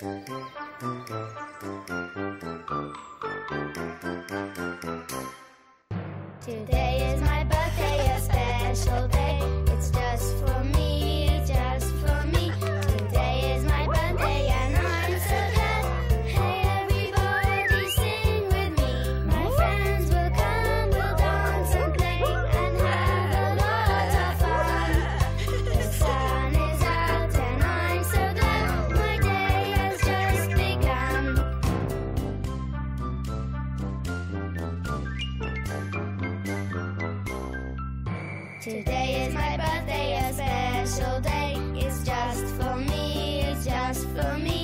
Today is my Today is my birthday, a special day. It's just for me, it's just for me.